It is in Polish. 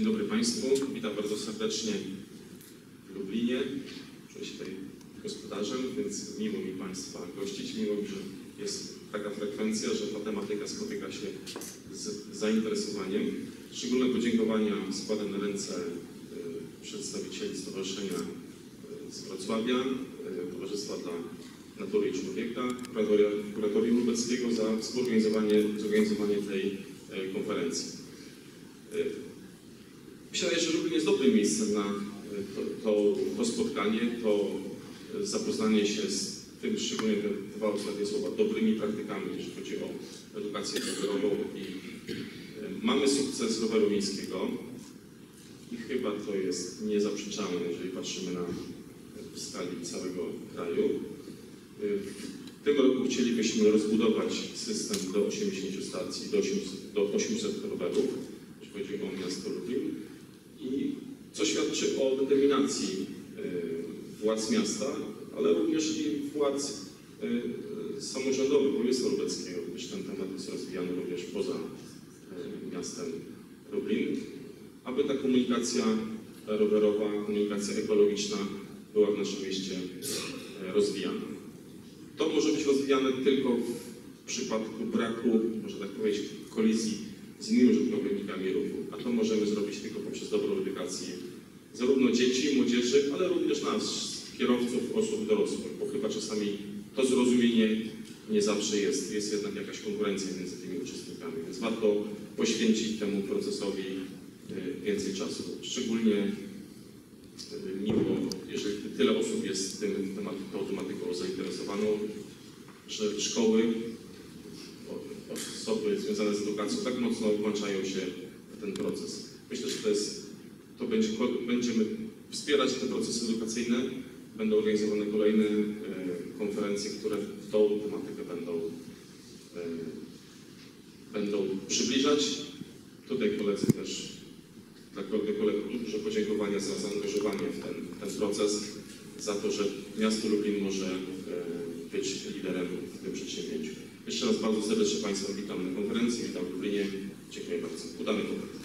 Dzień dobry Państwu. Witam bardzo serdecznie w Lublinie. Czuję się tutaj gospodarzem, więc miło mi Państwa gościć, miło mi, że jest taka frekwencja, że ta tematyka spotyka się z zainteresowaniem. Szczególne podziękowania składam na ręce y, przedstawicieli Stowarzyszenia y, z Wrocławia, y, Towarzystwa dla Natury i Człowieka, Kuratorium Lubeckiego za współorganizowanie zorganizowanie tej y, konferencji. Y, Myślę, że Lublin jest dobrym miejscem na to, to, to spotkanie, to y, zapoznanie się z tym, szczególnie te dwa ostatnie słowa, dobrymi praktykami, jeżeli chodzi o edukację rowerową i y, mamy sukces roweru miejskiego i chyba to jest niezaprzeczalne, jeżeli patrzymy na w skali całego kraju. Y, W tym roku chcielibyśmy rozbudować system do 80 stacji, do 800, do 800 rowerów, jeśli chodzi o miasto Lublin i co świadczy o determinacji y, władz miasta, ale również i władz y, samorządowych województwa lubeckiego, gdyż ten temat jest rozwijany również poza y, miastem Lublin, aby ta komunikacja rowerowa, komunikacja ekologiczna była w naszym mieście rozwijana. To może być rozwijane tylko w przypadku braku, można tak powiedzieć, kolizji z innymi użytkownikami ruchu, a to możemy zrobić tylko poprzez dobrą edukację zarówno dzieci, młodzieży, ale również nas, kierowców, osób dorosłych, bo chyba czasami to zrozumienie nie zawsze jest, jest jednak jakaś konkurencja między tymi uczestnikami, więc warto poświęcić temu procesowi y, więcej czasu. Szczególnie y, miło, jeżeli tyle osób jest tym temat, tą tematyką zainteresowaną, że szkoły, osoby związane z edukacją tak mocno włączają się w ten proces. Myślę, że to jest, to będzie, będziemy wspierać te procesy edukacyjne, będą organizowane kolejne e, konferencje, które tą tematykę będą, e, będą przybliżać. Tutaj koledzy też, dla kolegów duże podziękowania za zaangażowanie w ten, ten proces, za to, że miasto Lublin może e, być liderem w tym przedsięwzięciu. Jeszcze raz bardzo serdecznie Państwa witam na konferencji, witam w Lublinie. Dziękuję bardzo. Udany konferencji.